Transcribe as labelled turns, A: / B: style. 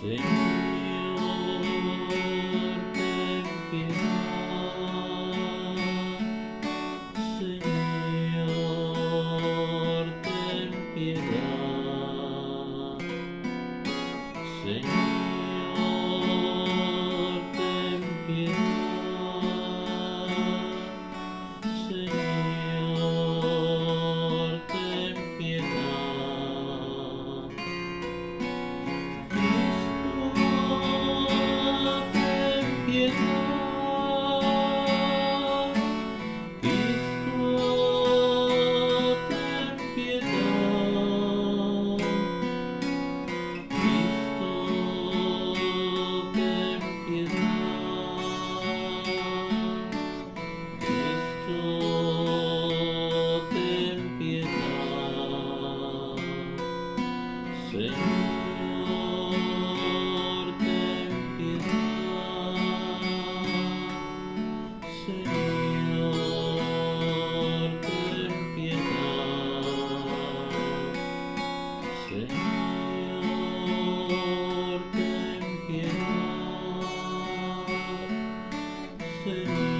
A: Señor, ten piedad. Señor, ten piedad. Señor. Señor, ten piedad. Señor, ten piedad. Señor, ten piedad. Señor.